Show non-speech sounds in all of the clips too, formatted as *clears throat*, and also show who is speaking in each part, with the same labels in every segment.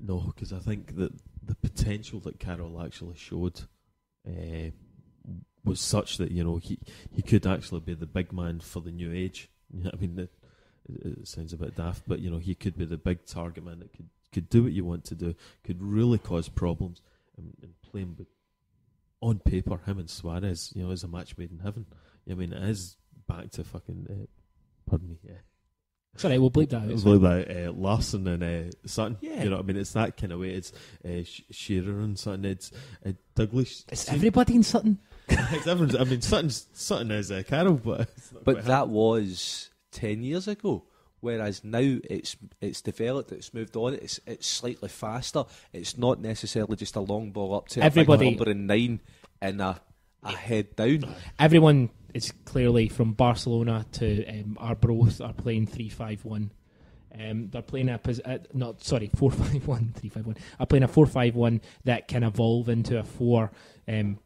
Speaker 1: No, because I think that the potential that Carroll actually showed uh, was such that you know he he could actually be the big man for the new age. *laughs* I mean, it, it sounds a bit daft, but you know he could be the big target man that could could do what you want to do, could really cause problems, and, and playing. But on paper, him and Suarez, you know, is a match made in heaven. I mean, it is back to fucking. Uh, pardon me. Yeah.
Speaker 2: Sorry, we'll bleep that. out.
Speaker 1: It's like that uh, Larsson and uh, Sutton.
Speaker 2: Yeah.
Speaker 1: You know what I mean? It's that kind of way. It's uh, Sh- Shearer and Sutton. It's uh, Douglas.
Speaker 2: It's everybody in Sutton. *laughs*
Speaker 1: it's everyone's. I mean, Sutton's, Sutton is uh, Carroll, but it's not
Speaker 3: But
Speaker 1: quite
Speaker 3: that was ten years ago. Whereas now it's it's developed, it's moved on, it's it's slightly faster. It's not necessarily just a long ball up to
Speaker 2: Everybody-
Speaker 3: a number and nine and a, a head down.
Speaker 2: Everyone is clearly from Barcelona to um, Arbroath are playing three five one. Um, they're playing a pos- uh, not sorry *laughs* four five one three five one. Are playing a four five one that can evolve into a four um,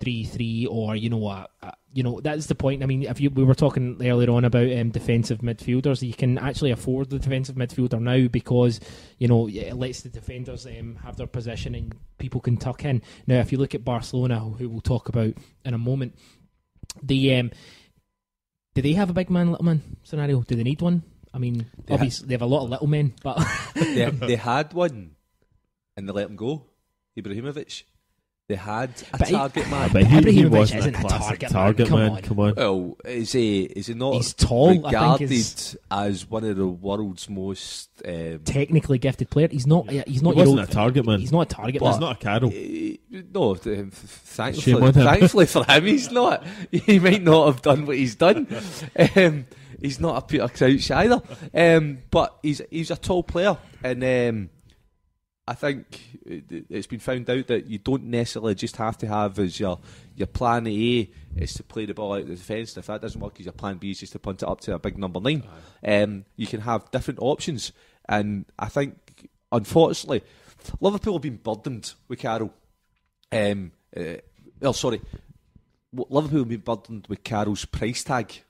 Speaker 2: three three or you know a, you know that's the point. I mean, if you we were talking earlier on about um, defensive midfielders, you can actually afford the defensive midfielder now because you know it lets the defenders um, have their position and people can tuck in. Now, if you look at Barcelona, who we'll talk about in a moment, the um, do they have a big man little man scenario? Do they need one? I mean,
Speaker 3: They ha-
Speaker 2: obviously they have a lot of little men, but
Speaker 3: they, *laughs* they had one and they let him go. Ibrahimovic. They had a
Speaker 2: But he-
Speaker 3: target man.
Speaker 1: But he, he
Speaker 2: Ibrahimovic
Speaker 1: wasn't
Speaker 2: isn't
Speaker 1: a
Speaker 2: a
Speaker 1: classic
Speaker 2: target
Speaker 1: target,
Speaker 2: man,
Speaker 1: man.
Speaker 2: come on.
Speaker 1: Come on.
Speaker 3: Well, is he is he not
Speaker 2: He's tall, I think
Speaker 3: regarded as one of the world's most um,
Speaker 2: technically gifted player. He's not. He's not
Speaker 1: He
Speaker 2: your
Speaker 1: wasn't
Speaker 2: old-
Speaker 1: a target man.
Speaker 2: He's not a target
Speaker 1: He's
Speaker 2: man.
Speaker 1: not a Carroll.
Speaker 3: Eh, No, th-
Speaker 1: Shame
Speaker 3: thankfully, thankfully for him, he's not. He might not have done what he's done. *laughs* Um, he's not a Peter Crouch either. Um, but he's he's a tall player, and um, I think it- it's been found out that you don't necessarily just have to have as your your plan A is to play the ball out of the defence. And if that doesn't work, your plan B is just to punt it up to a big number nine. Um, you can have different options, and I think unfortunately, Liverpool have been burdened with Carroll. Um, uh, oh, sorry. Liverpool have been burdened with Carroll's price tag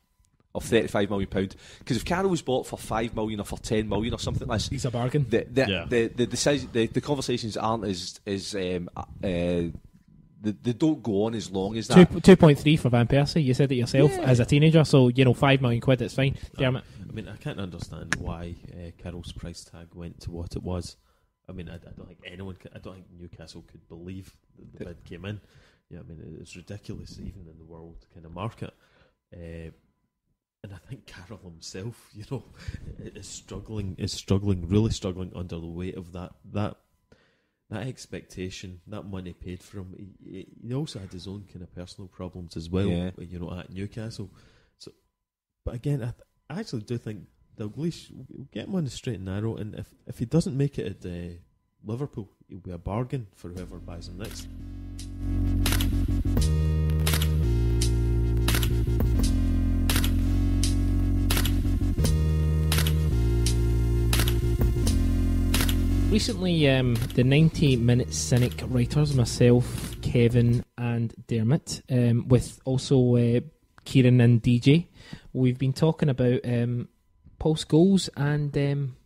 Speaker 3: of thirty-five million pound. Because if Carroll was bought for five million or for ten million or something like
Speaker 2: He's a bargain.
Speaker 3: the the
Speaker 1: Yeah.
Speaker 3: the, the, decision, the the conversations aren't as as um, uh, they, they don't go on as long as that.
Speaker 2: Two two point three for Van Persie. You said it yourself
Speaker 3: Yeah.
Speaker 2: as a teenager, so you know five million quid. It's fine. Dermot.
Speaker 1: I mean, I can't understand why uh, Carroll's price tag went to what it was. I mean, I, I don't think anyone, could, I don't think Newcastle could believe that the bid came in. Yeah, I mean, it's ridiculous even in the world kind of market. Uh, and I think Carroll himself, you know, is struggling, is struggling, really struggling under the weight of that that that expectation, that money paid for him. He, he- also had his own kind of personal problems as well,
Speaker 3: Yeah.
Speaker 1: you know, at Newcastle. So, but again, I, th- I actually do think Dalglish will get him on the straight and narrow, and if if he doesn't make it at uh, Liverpool, he'll be a bargain for whoever buys him next.
Speaker 2: Recently, um, the 90 Minute Cynic writers, myself, Kevin, and Dermot, um, with also uh, Kieran and DJ, we've been talking about um, goals and um,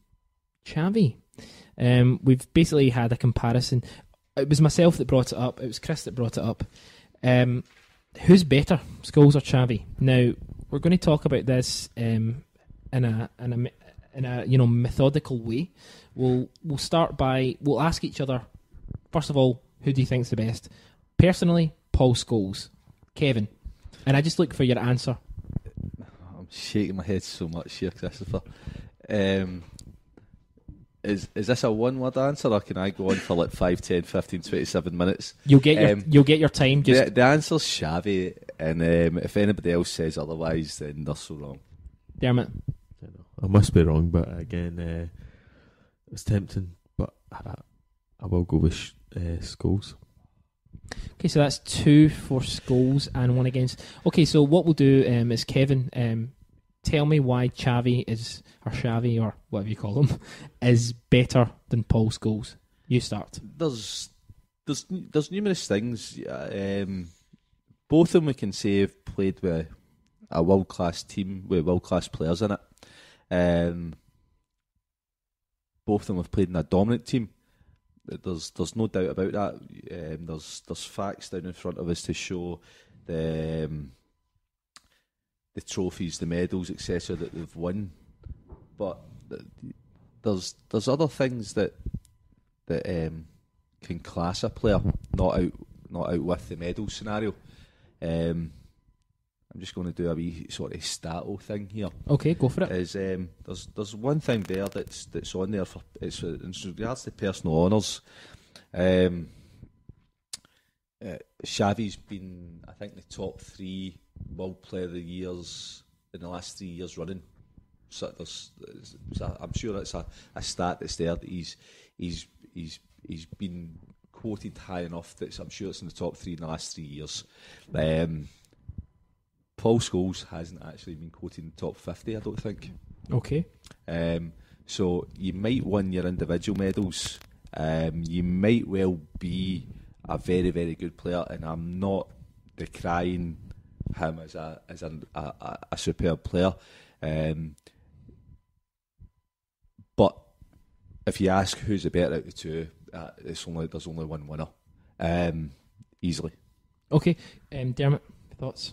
Speaker 2: Xavi. Um, we've basically had a comparison. It was myself that brought it up. It was Chris that brought it up. Um, who's better, Scholes or Xavi? Now we're going to talk about this um, in a in a in a you know methodical way. We'll we'll start by we'll ask each other first of all who do you think's the best? Personally, Paul Scholes, Kevin, and I just look for your answer.
Speaker 3: I'm shaking my head so much here, Christopher. Um, is is this a one word answer or can I go on for like 5, 10, 15, 27 minutes?
Speaker 2: You'll get your
Speaker 3: Um,
Speaker 2: you'll get your time. Just
Speaker 3: the, the answer's Xavi, and um, if anybody else says otherwise, then they're so wrong.
Speaker 2: Dermot.
Speaker 1: I, know. I must be wrong, but again, uh, it's tempting. But I, I will go with Sh- uh, Scholes.
Speaker 2: Okay, so that's two for Scholes and one against. Okay, so what we'll do um, is Kevin, um, tell me why Xavi is or Xavi or whatever you call him *laughs* is better than Paul Scholes. You start.
Speaker 3: There's there's there's numerous things. Um, both of them we can say have played with a world class team with world class players in it. Um, both of them have played in a dominant team. there's there's no doubt about that. Um, there's there's facts down in front of us to show the um, the trophies, the medals, etc. that they've won. But there's there's other things that that um, can class a player not out not out with the medal scenario. Um, I'm just going to do a wee sort of stato thing here.
Speaker 2: Okay, go for it.
Speaker 3: Is um, there's there's one thing there that's that's on there for it's uh, in regards to personal honours. Um, uh, Xavi's been, I think, the top three World Player of the Years in the last three years running. So there's, I'm sure it's a, a stat that's there that he's he's he's he's been quoted high enough that I'm sure it's in the top three in the last three years. Um, Paul Scholes hasn't actually been quoted in the top 50, I don't think.
Speaker 2: Okay.
Speaker 3: Um, so you might win your individual medals. Um, you might well be a very, very good player, and I'm not decrying him as a as a, a, a superb player. Um, but if you ask who's the better out of the two, uh, it's only there's only one winner, um, easily.
Speaker 2: Okay, um, Dermot, thoughts?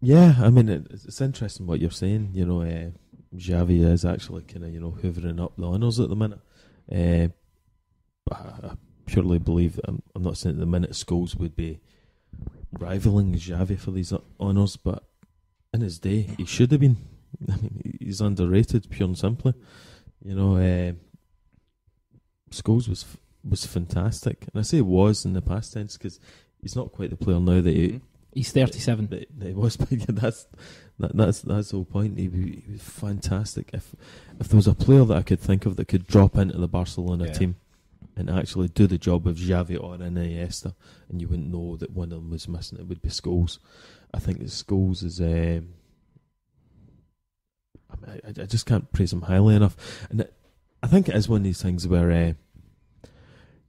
Speaker 1: Yeah, I mean it, it's interesting what you're saying. You know, uh, Xavi is actually kind of you know hoovering up the honours at the minute. Uh, I, I purely believe I'm, I'm not saying at the minute Scholes would be rivaling Xavi for these honours, but in his day he should have been. *laughs* I mean, he's underrated, pure and simply. You know, uh, was was fantastic, and I say was in the past tense because he's not quite the player now that he.
Speaker 2: He's thirty-seven.
Speaker 1: That, that he was, *laughs* but yeah, that's that, that's that's the whole point. He, he was fantastic. If if there was a player that I could think of that could drop into the Barcelona
Speaker 3: Yeah.
Speaker 1: team and actually do the job of Xavi or Iniesta, and you wouldn't know that one of them was missing, it would be Scholes. I think that Scholes is. Um, I, mean, I, I just can't praise him highly enough, and it, I think it is one of these things where, uh,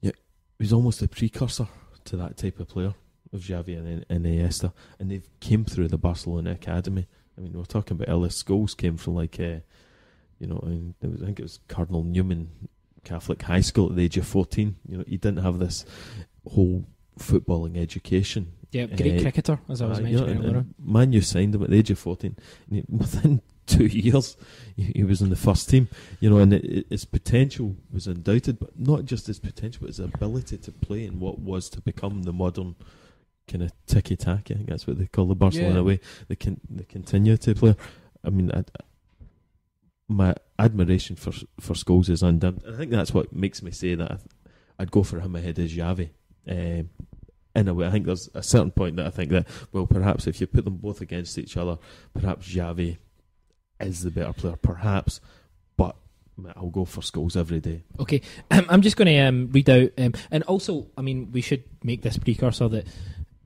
Speaker 1: yeah, he's almost a precursor to that type of player of Xavi and, and Iniesta, and they've came through the Barcelona academy. I mean, we're talking about Ellis Scholes came from like, uh, you know, I, mean, was, I think it was Cardinal Newman Catholic High School at the age of fourteen. You know, he didn't have this whole footballing education.
Speaker 2: Yeah, great
Speaker 1: Uh,
Speaker 2: cricketer, as I was
Speaker 1: Uh, you know,
Speaker 2: mentioning
Speaker 1: and- and Man U signed him at the age of 14. And he, *laughs* within two years, he, was in the first team. You know, and it, it- his potential was undoubted, but not just his potential, but his ability to play in what was to become the modern kind of tiki taka. I think that's what they call the Barcelona
Speaker 3: Yeah.
Speaker 1: way. The con- the continuity player. I mean, I, my admiration for for Scholes is undimmed. And I think that's what makes me say that I, I'd go for him ahead of Xavi. Um, in a way, I think there's a certain point that I think that well, perhaps if you put them both against each other, perhaps Xavi is the better player, perhaps. But I'll go for Scholes every day.
Speaker 2: Okay, *clears throat* I'm just going to um, read out, um, and also, I mean, we should make this precursor that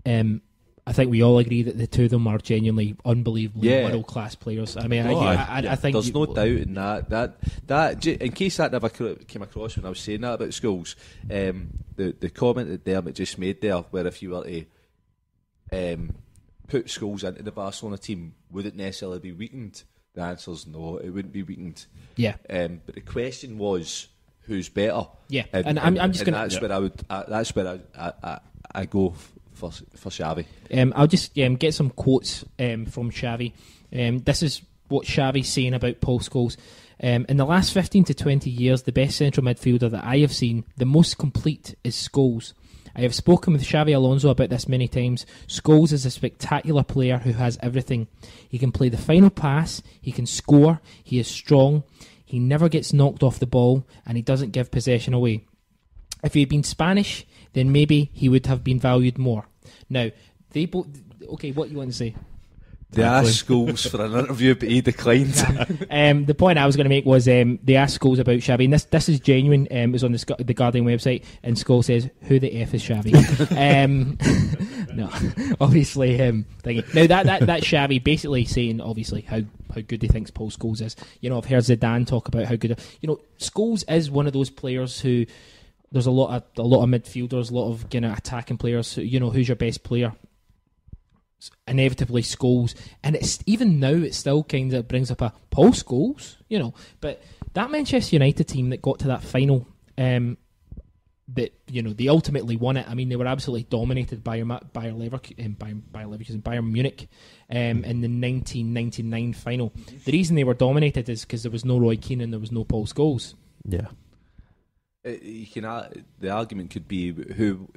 Speaker 2: um, I think we all agree that the two of them are genuinely unbelievably
Speaker 3: Yeah.
Speaker 2: world class players. I mean, I,
Speaker 3: Oh,
Speaker 2: I,
Speaker 3: I-
Speaker 2: I, I think
Speaker 3: There's
Speaker 2: you-
Speaker 3: no doubt in that. That that in case that never came across when I was saying that about Scholes, um, the the comment that Dermot just made there, where if you were to um, put Scholes into the Barcelona team, would it necessarily be weakened? The answer is no. It wouldn't be weakened.
Speaker 2: Yeah,
Speaker 3: Um, but the question was, who's better?
Speaker 2: yeah, and, I'm, I'm just
Speaker 3: and
Speaker 2: going
Speaker 3: That's
Speaker 2: to.
Speaker 3: where I would. Uh, that's where I I, I, I go for for Xavi.
Speaker 2: Um, I'll just um, get some quotes um, from Xavi. Um, this is what Xavi's saying about Paul Scholes. Um, in the last 15 to 20 years, the best central midfielder that I have seen, the most complete, is Scholes. I have spoken with Xabi Alonso about this many times. Scholes is a spectacular player who has everything. He can play the final pass, he can score, he is strong, he never gets knocked off the ball, and he doesn't give possession away. If he had been Spanish, then maybe he would have been valued more. Now, they both. Okay, what you want to say?
Speaker 3: They asked Scholes for an interview, but he declined. *laughs*
Speaker 2: Um, the point I was going to make was um, they asked Scholes about Shabby, and this this is genuine. Um, it was on the, Sc- the Guardian website, and Scholes says, "Who the f is Shabby?" *laughs* um, *laughs* no, obviously. Um, thinking. Now that that that Xavi basically saying obviously how how good he thinks Paul Scholes is. You know, I've heard Zidane talk about how good. You know, Scholes is one of those players who. There's a lot of a lot of midfielders, a lot of you know attacking players. You know, who's your best player? inevitably Scholes, and it's even now it still kind of brings up a Paul Scholes, you know. But that Manchester United team that got to that final, um, that you know they ultimately won it. I mean, they were absolutely dominated by Leverkusen, um, Bayer, Bayer Leverkusen, Bayern Munich, um, in the 1999 final. The reason they were dominated is because there was no Roy Keane and there was no Paul Scholes.
Speaker 1: Yeah.
Speaker 3: Uh, you can uh, the argument could be who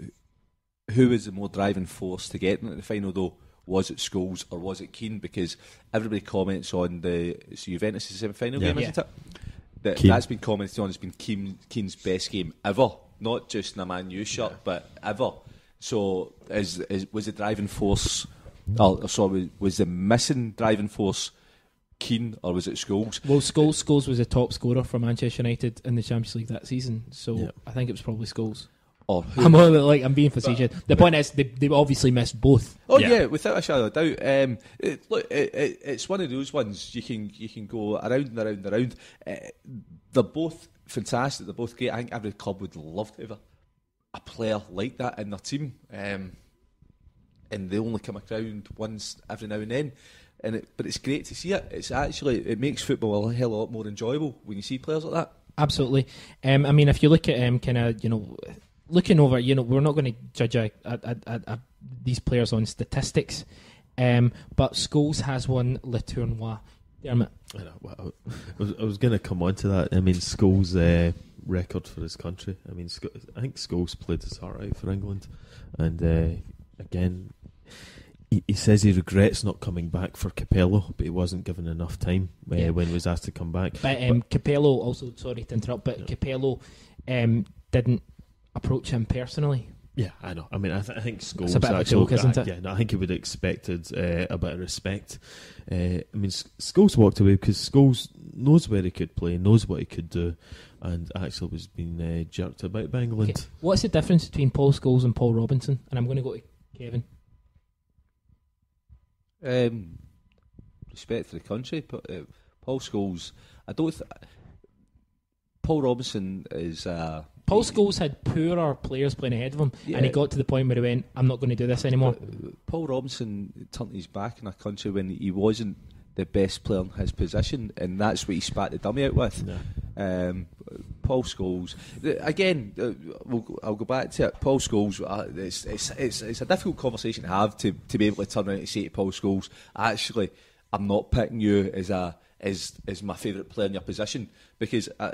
Speaker 3: who was the more driving force to get into the final though was it Scholes or was it Keane because everybody comments on the so Juventus semi final
Speaker 1: Yeah.
Speaker 3: game
Speaker 2: Yeah.
Speaker 3: isn't it that,
Speaker 1: Keane.
Speaker 3: that's been commented on as been Keane, Keane's best game ever not just in a Man U shirt but ever so is, is was the driving force or sorry was the missing driving force Keane or was it Scholes
Speaker 2: Well, Scholes, Scholes was a top scorer for Manchester United in the Champions League that season, so
Speaker 1: Yeah.
Speaker 2: I think it was probably Scholes.
Speaker 3: or who
Speaker 2: I'm only, like I'm being facetious. the point is they, they obviously missed both.
Speaker 3: Oh
Speaker 1: Yeah.
Speaker 3: yeah. without a shadow of a doubt. Um, it, look, it, it, it's one of those ones you can you can go around and around and around. Uh, they're both fantastic. They're both great. I think every club would love to have a, a player like that in their team. Um, and they only come around once every now and then. And it, but it's great to see it. It's actually it makes football a hell of a lot more enjoyable when you see players like that.
Speaker 2: Absolutely. Um, I mean, if you look at um, kind of you know looking over, you know, we're not going to judge a, a, a, a, a, these players on statistics, um, but Scholes has won Le Tournoi. Dermot,
Speaker 1: I, know, well, I was, I was going to come on to that. I mean, Scholes' uh, record for his country. I mean, Scho- I think Scholes played his heart out for England, and uh, again, he, he says he regrets not coming back for Capello, but he wasn't given enough time uh,
Speaker 2: Yeah.
Speaker 1: when he was asked to come back.
Speaker 2: but um, Capello also sorry to interrupt, but
Speaker 1: Yeah.
Speaker 2: Capello um, didn't approach him personally.
Speaker 1: Yeah, I know. I mean, I, th- I think Scholes.
Speaker 2: It's a bit of a joke, isn't it?
Speaker 1: Yeah, no, I think he would have expected uh, a bit of respect. Uh, I mean, Scholes walked away because Scholes knows where he could play, knows what he could do, and actually was being uh, jerked about by England.
Speaker 2: Okay. What's the difference between Paul Scholes and Paul Robinson? And I'm going to go to Kevin.
Speaker 3: Um, respect for the country, but uh, Paul Scholes, I don't. Th- Paul Robinson is. Uh,
Speaker 2: Paul Scholes had poorer players playing ahead of him,
Speaker 3: Yeah.
Speaker 2: and he got to the point where he went, "I'm not going to do this anymore."
Speaker 3: But, uh, Paul Robinson turned his back in a country when he wasn't the best player in his position, and that's what he spat the dummy out with.
Speaker 1: Yeah.
Speaker 3: Um, Paul Scholes, again, uh, we'll, I'll go back to it. Paul Scholes, uh, it's, it's, it's, it's a difficult conversation to have to, to be able to turn around and say to Paul Scholes, actually, I'm not picking you as a as, as my favourite player in your position because uh,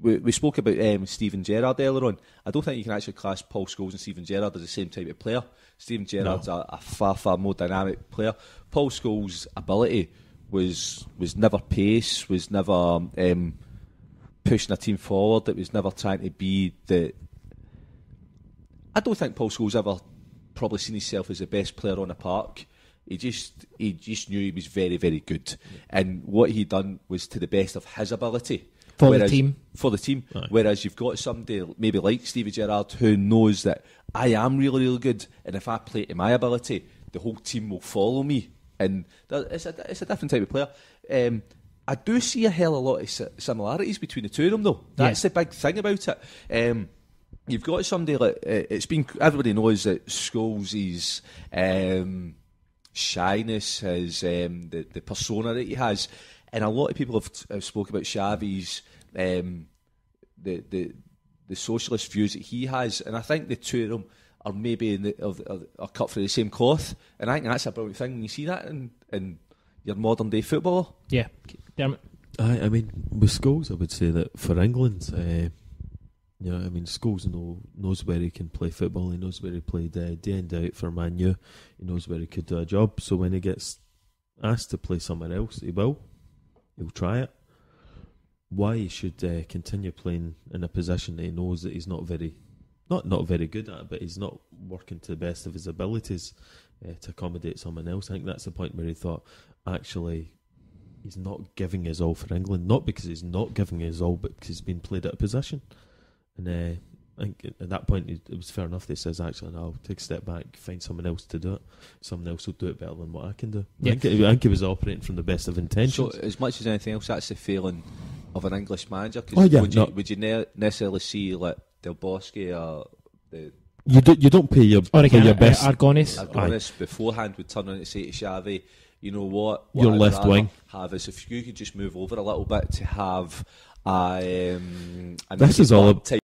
Speaker 3: we, we spoke about um, Steven Gerrard earlier on. I don't think you can actually class Paul Scholes and Steven Gerrard as the same type of player. Steven Gerrard's a, a far far more dynamic player. Paul Scholes' ability was was never pace, was never um, pushing a team forward. It was never trying to be the. I don't think Paul Scholes ever probably seen himself as the best player on the park. He just he just knew he was very very good, and what he done was to the best of his ability
Speaker 2: For the team.
Speaker 3: For the team,
Speaker 1: Aye.
Speaker 3: whereas you've got somebody maybe like Stevie Gerrard who knows that I am really really good, and if I play to my ability, the whole team will follow me, and it's a it's a different type of player. Um, I do see a hell of a lot of similarities between the two of them, though. That's the big thing about it. Um, you've got somebody like uh, it's been everybody knows that Scholes' um, shyness, his um, the the persona that he has, and a lot of people have, have spoke about Xavi's um, the the the socialist views that he has, and I think the two of them are maybe in the, of, of, are cut for the same cloth, and I think that's a brilliant thing when you see that in in your modern day football.
Speaker 2: Yeah, Dermot.
Speaker 1: I, I mean, with Scholes, I would say that for England, uh, you know, I mean, Scholes know, knows where he can play football. He knows where he played uh, day in day out for Man U. He knows where he could do a job. So when he gets asked to play somewhere else, he will. He'll try it. Why he should uh, continue playing in a position that he knows that he's not very, not not very good at, but he's not working to the best of his abilities uh, to accommodate someone else. I think that's the point where he thought, actually, he's not giving his all for England, not because he's not giving his all, but because he's been played out of position. And uh, I think at that point it it was fair enough. That he says, actually, no, I'll take a step back, find someone else to do it. Someone else will do it better than what I can do.
Speaker 2: Yeah.
Speaker 1: I, think, I think he was operating from the best of
Speaker 3: So
Speaker 1: intentions.
Speaker 3: as much as anything else, that's the feeling of an English manager. 'cause
Speaker 1: Oh, yeah,
Speaker 3: would you
Speaker 1: no.
Speaker 3: would you ne- necessarily see like Del Bosque or the
Speaker 1: you don't you don't pay your
Speaker 2: Or
Speaker 1: pay
Speaker 2: again,
Speaker 1: your
Speaker 2: uh,
Speaker 1: best.
Speaker 2: Argonis.
Speaker 3: Agonis beforehand would turn around and say to Xavi, you know what, what
Speaker 1: Your
Speaker 3: I'd
Speaker 1: left wing.
Speaker 3: have is if you could just move over a little bit to have um, an
Speaker 1: This is all
Speaker 3: Iggy Butt type